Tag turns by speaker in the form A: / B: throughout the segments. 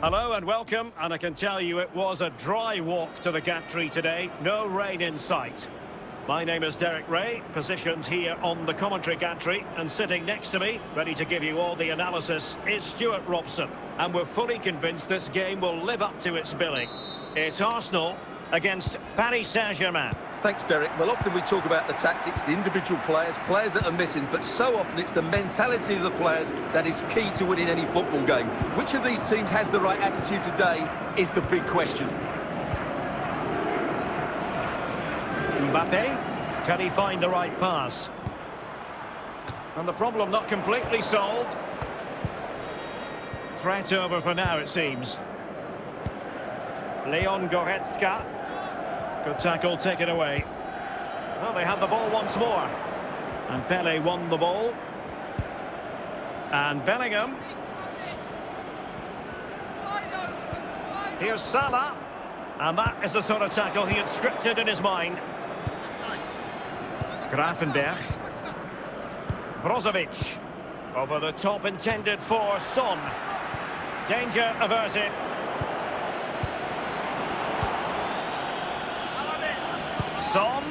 A: Hello and welcome, and I can tell you it was a dry walk to the gantry today. No rain in sight. My name is Derek Rae, positioned here on the commentary gantry, and sitting next to me, ready to give you all the analysis, is Stuart Robson. And we're fully convinced this game will live up to its billing. It's Arsenal against Paris Saint-Germain.
B: Thanks, Derek. Well, often we talk about the tactics, the individual players, players that are missing, but so often it's the mentality of the players that is key to winning any football game. Which of these teams has the right attitude today is the big question.
A: Mbappe, can he find the right pass? And the problem not completely solved. Threat over for now, it seems. Leon Goretzka. Good tackle taken away.
C: Well, they have the ball once more.
A: And Pele won the ball. And Bellingham. Here's Salah.
C: And that is the sort of tackle he had scripted in his mind.
A: Gravenberch. Brozovic. Over the top intended for Son. Danger averted. Son.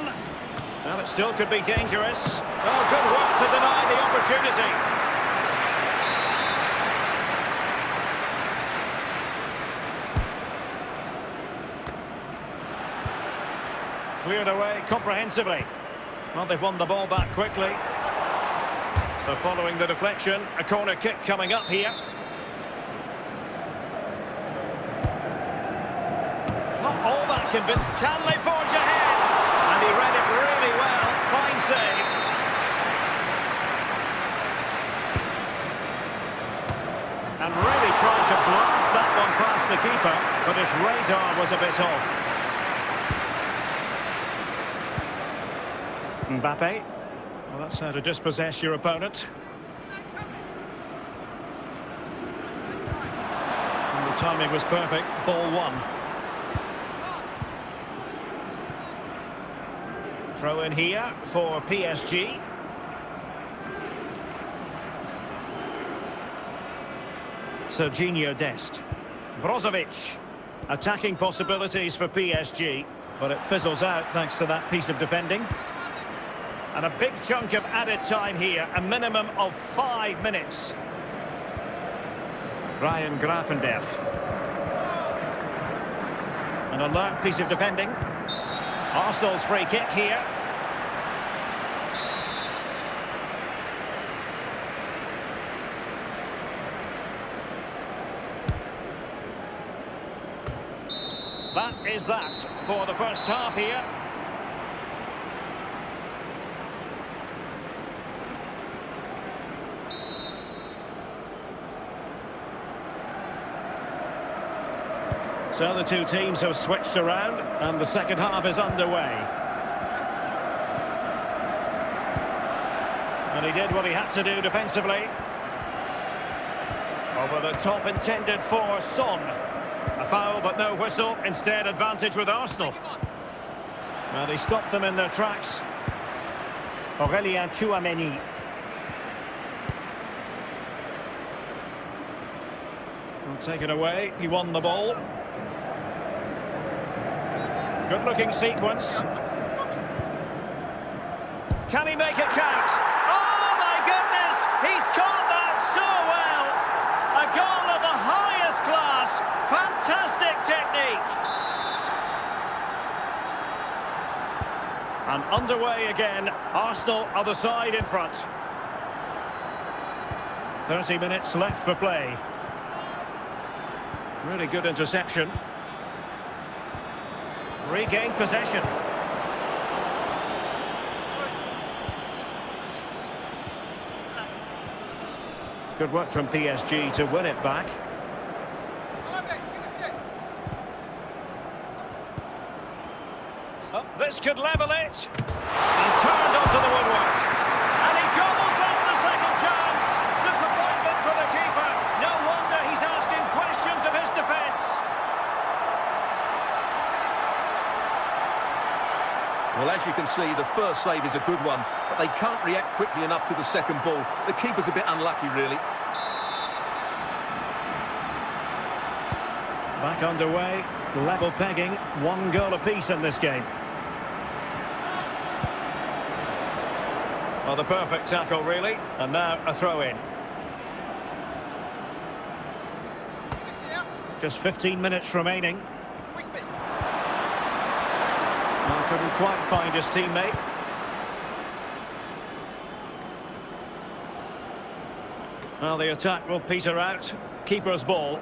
A: Well, it still could be dangerous. Oh, good work to deny the opportunity. Cleared away comprehensively. Well, they've won the ball back quickly. So following the deflection, a corner kick coming up here. Not all that convinced. Can they? And read it really well. Fine save. And really tried to blast that one past the keeper, but his radar was a bit off. Mbappe. Well, that's how to dispossess your opponent. And the timing was perfect. Ball one. Throw in here for PSG. Sergiño Dest. Brozovic. Attacking possibilities for PSG, but it fizzles out thanks to that piece of defending. And a big chunk of added time here, a minimum of five minutes. Ryan Gravenberch. An alert piece of defending. Arsenal's free kick here. That is that for the first half here. So the two teams have switched around and the second half is underway. And he did what he had to do defensively. Over the top intended for Son. A foul but no whistle, instead advantage with Arsenal. Well, they stopped them in their tracks. Aurélien Tchouaméni. Will take it away, he won the ball. Good looking sequence. Can he make it count? Fantastic technique! And underway again, Arsenal other side in front. 30 minutes left for play. Really good interception. Regained possession. Good work from PSG to win it back. Oh, this could level it. And turned onto the woodwork. And he gobbles up the second chance. Disappointment for the keeper. No wonder he's asking questions of his defence.
B: Well, as you can see, the first save is a good one, but they can't react quickly enough to the second ball. The keeper's a bit unlucky, really.
A: Back underway, level pegging, one goal apiece in this game. Well, the perfect tackle, really. And now a throw-in. Just 15 minutes remaining. Well, couldn't quite find his teammate. Well, the attack will peter out. Keeper's ball.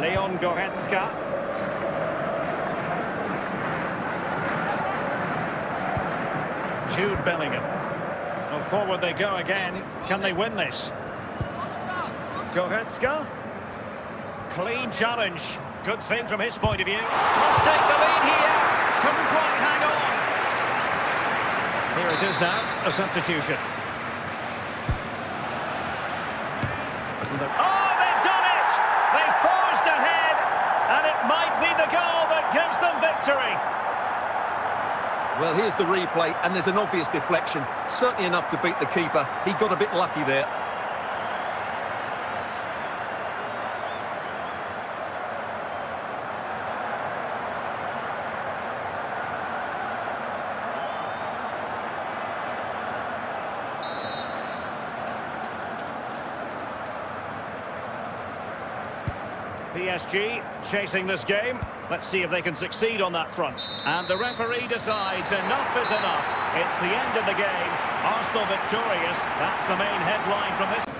A: Leon Goretzka. Jude Bellingham. Well, forward they go again. Can they win this? Goretzka.
C: Clean challenge. Good thing from his point of view. Must take the lead here. Couldn't quite hang on.
A: Here it is now, a substitution.
C: Oh, they've done it! They forged ahead, and it might be the goal that gives them victory.
B: Well, here's the replay, and there's an obvious deflection. Certainly enough to beat the keeper. He got a bit lucky there.
A: PSG chasing this game. Let's see if they can succeed on that front. And the referee decides enough is enough. It's the end of the game. Arsenal victorious. That's the main headline from this.